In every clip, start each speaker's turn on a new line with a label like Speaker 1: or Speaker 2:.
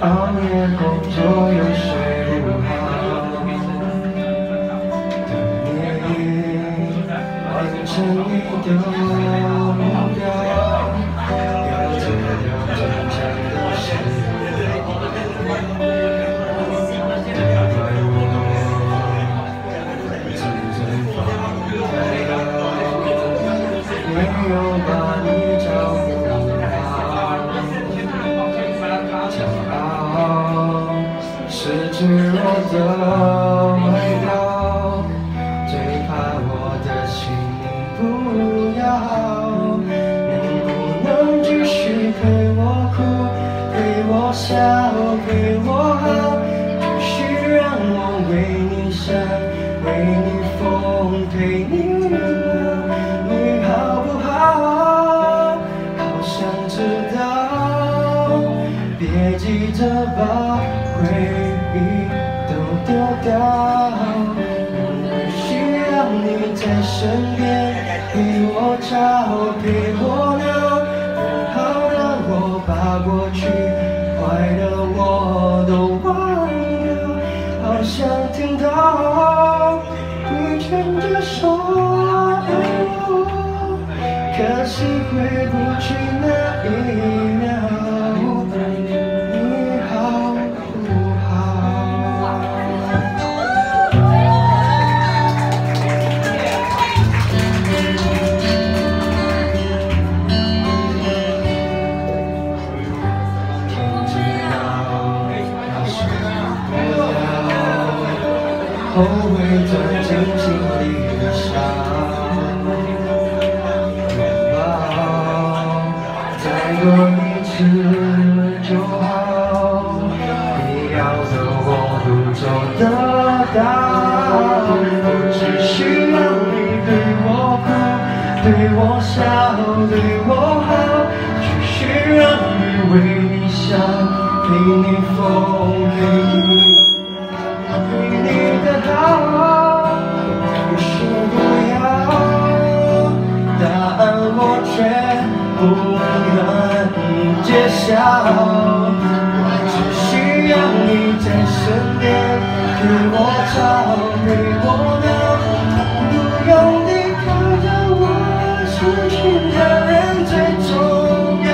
Speaker 1: 熬夜工作又睡不好？等你完成你的的味道，最怕我的心你不要。能不能继续陪我哭，陪我笑，陪我好？继续让我为你想，为你疯，陪你闹，你好不好？好想知道。别急着把回丢掉，我需要你在身边，陪我吵，陪我闹，好让我把过去坏的我都忘掉。好想听到你牵着手爱我，可惜回不去那一后悔钻进心里的伤。拥抱，再多一次就好，你要的我都做得到。我只需要你对我哭，对我笑，对我好，只需让你为你想，陪你疯，陪你。好，你说不要，答案我却不能揭晓。我只需要你在身边，陪我吵，陪我闹，不用离开的我，失去的人最重要。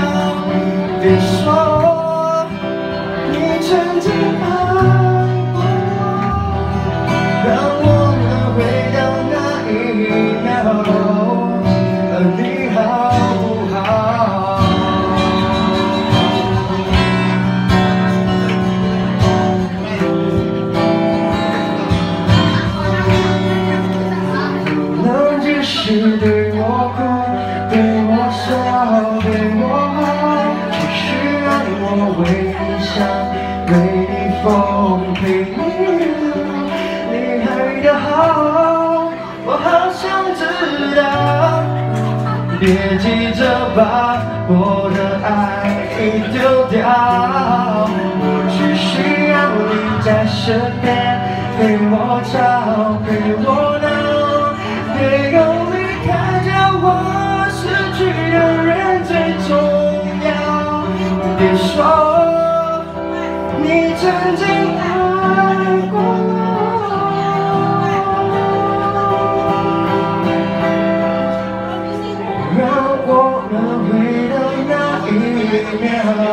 Speaker 1: 别说别急着把我的爱丢掉，我只需要你在身边，陪我吵，陪我闹，别用离开叫我失去的人最重要。别说你曾经爱我回到那一秒